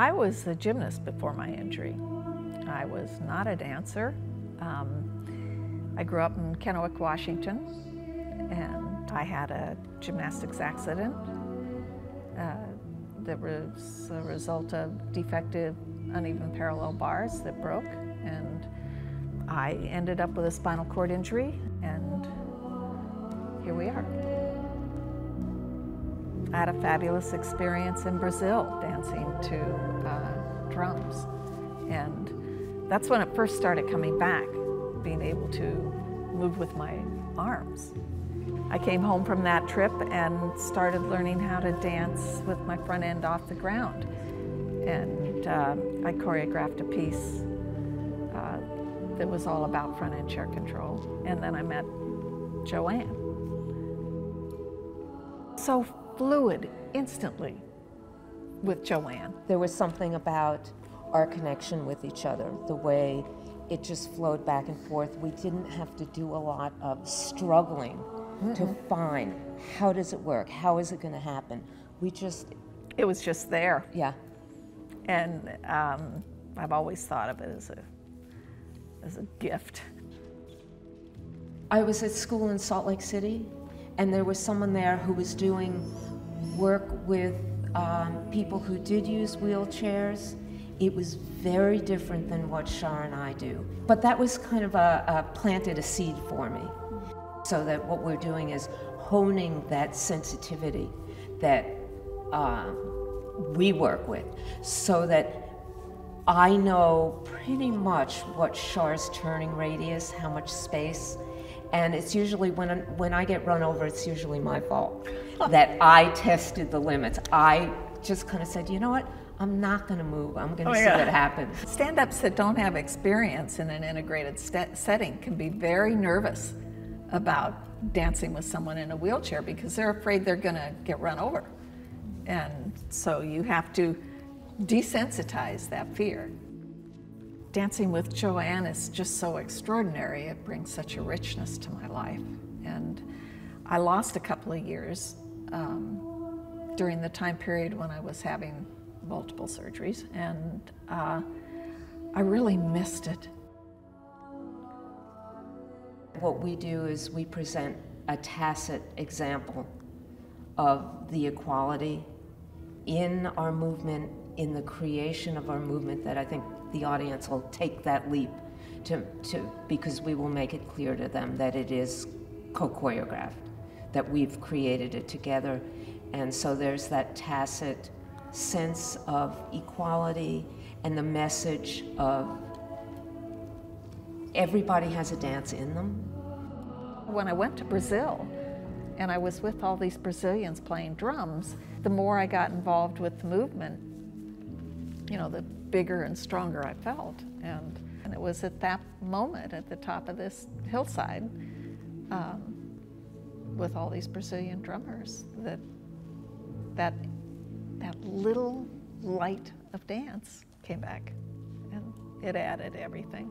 I was a gymnast before my injury. I was not a dancer. Um, I grew up in Kennewick, Washington, and I had a gymnastics accident uh, that was a result of defective uneven parallel bars that broke, and I ended up with a spinal cord injury, and here we are. I had a fabulous experience in Brazil dancing to drums. And that's when it first started coming back, being able to move with my arms. I came home from that trip and started learning how to dance with my front end off the ground. And uh, I choreographed a piece uh, that was all about front end chair control. And then I met Joanne. So fluid instantly with Joanne. There was something about our connection with each other, the way it just flowed back and forth. We didn't have to do a lot of struggling mm to find how does it work? How is it going to happen? We just. It was just there. Yeah. And um, I've always thought of it as a, as a gift. I was at school in Salt Lake City, and there was someone there who was doing work with um, people who did use wheelchairs. It was very different than what Shar and I do. But that was kind of a, a planted a seed for me. So that what we're doing is honing that sensitivity that uh, we work with so that I know pretty much what Shar's turning radius, how much space, and it's usually when, when I get run over, it's usually my fault that I tested the limits. I just kind of said, you know what? I'm not going to move. I'm going to oh, see yeah. what happens. Stand ups that don't have experience in an integrated setting can be very nervous about dancing with someone in a wheelchair because they're afraid they're going to get run over. And so you have to desensitize that fear. Dancing with Joanne is just so extraordinary. It brings such a richness to my life. And I lost a couple of years um, during the time period when I was having multiple surgeries, and uh, I really missed it. What we do is we present a tacit example of the equality in our movement, in the creation of our movement that I think the audience will take that leap to, to because we will make it clear to them that it is co-choreographed, that we've created it together. And so there's that tacit sense of equality and the message of everybody has a dance in them. When I went to Brazil and I was with all these Brazilians playing drums, the more I got involved with the movement, you know, the bigger and stronger I felt. And, and it was at that moment at the top of this hillside um, with all these Brazilian drummers that, that, that little light of dance came back and it added everything.